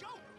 show.